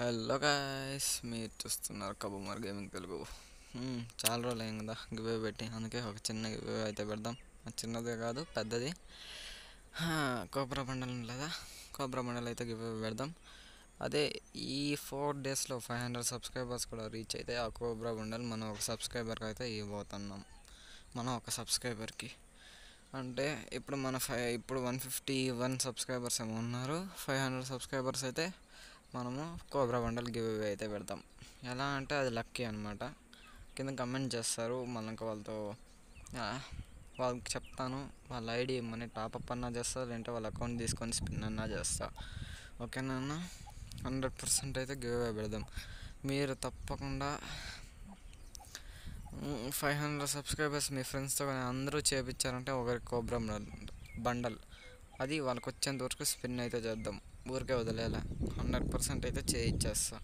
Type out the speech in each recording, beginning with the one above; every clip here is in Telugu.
హలో గాయస్ మీరు చూస్తున్నారు కబుమర్ గేమింగ్ తెలుగు. చాలా రోజులు అయింది కదా గివే పెట్టి. అందుకే ఒక చిన్న గివే అయితే పెడదాం. అది చిన్నదే కాదు పెద్దది. హా, కోబ్రా బండల్ ఉంది కోబ్రా బండల్ అయితే గివే పెడదాం. అదే ఈ ఫోర్ డేస్లో ఫైవ్ హండ్రెడ్ సబ్స్క్రైబర్స్ కూడా రీచ్ అయితే ఆ కోబ్రా బండల్ మనం ఒక సబ్స్క్రైబర్కి అయితే ఇవ్వబోతున్నాం. మనం ఒక సబ్స్క్రైబర్కి. అంటే ఇప్పుడు మన ఫైవ్ ఇప్పుడు వన్ ఫిఫ్టీ వన్ సబ్స్క్రైబర్స్ ఏమో ఉన్నారు. ఫైవ్ హండ్రెడ్ సబ్స్క్రైబర్స్ అయితే మనము కోబ్రా బండల్ గివ్ అవే అయితే పెడతాం. ఎలా అంటే అది లక్కీ అనమాట కింద కమెంట్ చేస్తారు మళ్ళీ వాళ్ళతో. వాళ్ళకి చెప్తాను వాళ్ళ ఐడి మనీ టాపప్ అన్నా చేస్తా లేదంటే వాళ్ళ అకౌంట్ తీసుకొని స్పిన్ అన్నా చేస్తా. ఓకేనా అన్న హండ్రెడ్ పర్సెంట్ అయితే గివ్ అవే పెడదాం. మీరు తప్పకుండా ఫైవ్ హండ్రెడ్ సబ్స్క్రైబర్స్ మీ ఫ్రెండ్స్తో కానీ అందరూ చేపించారంటే ఒకరికి కోబ్రా బండల్. అది వాళ్ళకి వచ్చేంత వరకు స్పిన్ అయితే చేద్దాం. ఊరికే వదిలేలా హండ్రెడ్ పర్సెంట్ అయితే చేయించేస్తా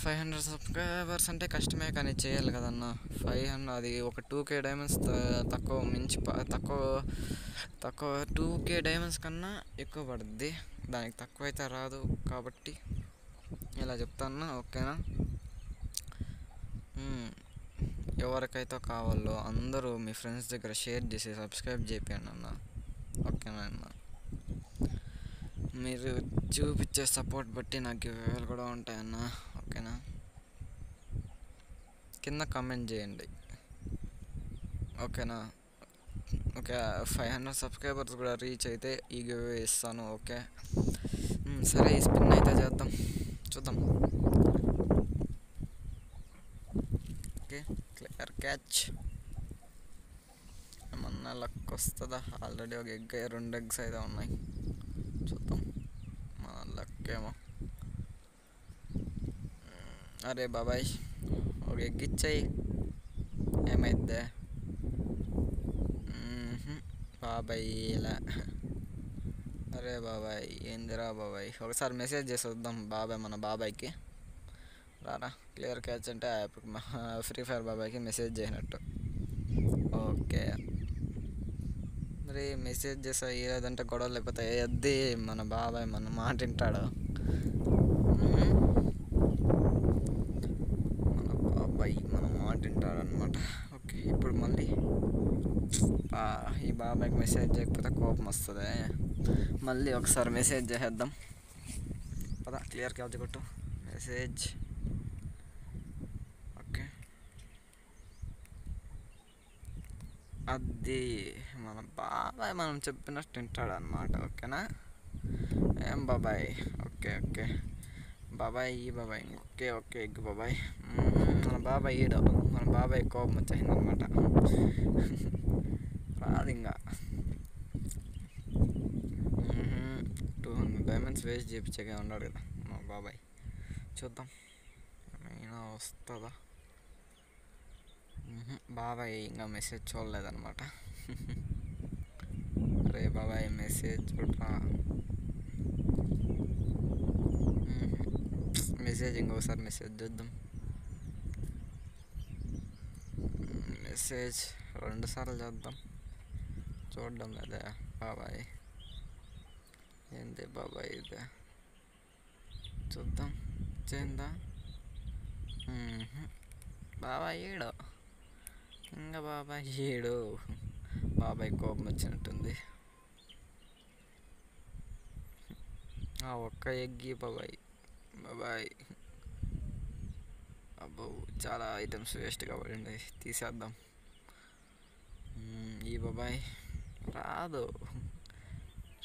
ఫైవ్ హండ్రెడ్ సబ్స్క్రైబర్స్ అంటే కష్టమే కానీ చేయాలి కదన్నా. ఫైవ్ హండ్రెడ్ అది ఒక టూ కే డైమండ్స్ తక్కువ మించి తక్కువ తక్కువ టూ కే డైమండ్స్ కన్నా ఎక్కువ పడుద్ది. దానికి తక్కువ అయితే రాదు కాబట్టి ఇలా చెప్తాను ఓకేనా? ఎవరికైతే కావాలో అందరూ మీ ఫ్రెండ్స్ దగ్గర షేర్ చేసి సబ్స్క్రైబ్ చేయండి అన్న. ఓకేనా అన్న? మీరు చూపించే సపోర్ట్ బట్టి నాకు వివరాలు కూడా ఉంటాయన్న ఓకేనా? కింద కామెంట్ చేయండి. ఓకేనా? ఓకే ఫైవ్ హండ్రెడ్ సబ్స్క్రైబర్స్ కూడా రీచ్ అయితే ఈ గివే ఇస్తాను ఓకే? సరే ఈ స్పిన్ అయితే చేద్దాం. చూద్దాం. ఓకే క్లియర్ క్యాచ్ ఏమన్నా లక్ వస్తుందా? ఆల్రెడీ ఒక ఎగ్ రెండు ఎగ్స్ అయితే ఉన్నాయి. చూద్దాం. మన లక్ ఏమో అరే బాబాయ్ ఒక ఎగ్ ఇచ్చాయి ఏమైద్దే మ్మ్హ్. బాబాయ్ ఇలా అరే బాబాయ్ ఏందిరా బాబాయ్ ఒకసారి మెసేజ్ చేసి వద్దాం బాబాయ్ మన బాబాయ్కి రారా క్లియర్ క్యాచ్ అంటే ఫ్రీ ఫైర్ బాబాయ్కి మెసేజ్ చేయనట్టు ఓకే మరి మెసేజ్ చేసా ఏదంటే గొడవలు లేకపోతే ఎద్ది మన బాబాయ్ మన మాట వింటాడు. మన బాబాయ్ మన మాట వింటాడు అనమాట ఓకే ఇప్పుడు మళ్ళీ. ఈ బాబాయ్కి మెసేజ్ చేయకపోతే కోపం వస్తుంది. మళ్ళీ ఒకసారి మెసేజ్ చేసేద్దాం. పదా క్లియర్ క్యాబ్ కొట్టు. మెసేజ్ ఓకే అది మన బాబాయ్ మనం చెప్పినట్టు వింటాడు అనమాట ఓకేనా? ఏం బాబాయ్? Okay okay. బాబాయ్ ఈ బాబాయ్. ఓకే ఓకే ఎగ్ బాబాయ్. మన బాబాయ్ ఈడు. మన బాబాయ్ కోపం వచ్చేసింది అనమాట రాదు ఇంకా. టూ హండ్రెడ్ డైమండ్స్ వేస్ట్ చేయించగా ఉన్నాడు కదా మా బాబాయ్. చూద్దాం. ఏమైనా వస్తుందా? బాబాయ్ ఇంకా మెసేజ్ చూడలేదన్నమాట. అరే బాబాయ్ మెసేజ్ చూడరా? మ్హూ. మెసేజ్ ఇంకోసారి మెసేజ్ చూద్దాం. మ్, మెసేజ్ రెండు సార్లు చేద్దాం. చూడడం లేదా బాబాయ్? ఏంది బాబాయ్ ఇది? చూద్దాం. చేందా? బాబాయ్ ఏడు ఇంకా బాబాయ్ ఏడు. బాబాయ్ కోపం వచ్చినట్టుంది. ఆ ఒక్క ఎగ్గి బాబాయ్. బాబాయ్. అబ్బో చాలా ఐటమ్స్ వేస్ట్గా కాబట్టి తీసేద్దాం. ఈ బాబాయ్. రాదు.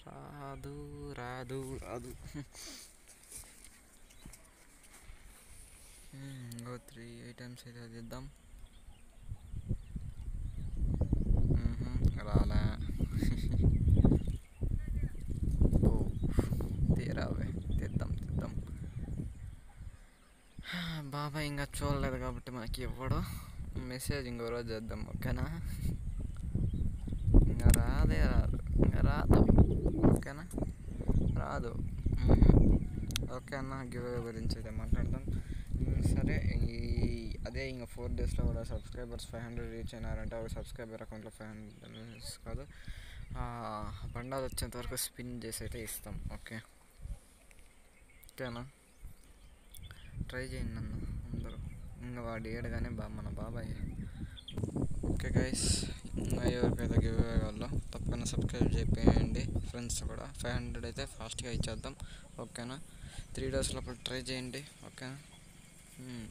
రాదు రాదు రాదు. ఇంకో త్రీ ఐటమ్స్ అయితే తీద్దాం బాబాయ్ ఇంకా చూడలేదు కాబట్టి మనకి ఇవ్వడు మెసేజ్ ఇంకో రోజు చేద్దాం ఓకేనా? ఇంకా రాదే రాదు. ఇంకా రాదు. ఓకేనా? రాదు. ఓకేనా ఓకే గివ్ గురించి అయితే మాట్లాడదాం. సరే ఈ అదే ఇంకా ఫోర్ డేస్లో కూడా సబ్స్క్రైబర్స్ ఫైవ్ హండ్రెడ్ రీచ్ అయినారంటే. ఒక సబ్స్క్రైబర్ అకౌంట్లో ఫైవ్ హండ్రెడ్ కాదు. బండాలు వచ్చేంత వరకు స్పిన్ చేసి అయితే ఇస్తాం. ఓకే. ఓకేనా? ట్రై చేయండి నన్ను అందరూ. ఇంకా వాడు ఏడు కానీ బా మన బాబాయ్. ఓకే గైస్ ఇంకా ఎవరికైతే గివ్ అవే కావాలో తప్పకుండా సబ్స్క్రైబ్ చేయండి. ఫ్రెండ్స్ కూడా ఫైవ్ హండ్రెడ్ అయితే ఫాస్ట్గా ఇచ్చేద్దాం. ఓకేనా త్రీ డేస్ లోపల ట్రై చేయండి. ఓకేనా hmm.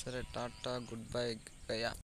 సరే టాటా గుడ్ బై గయా.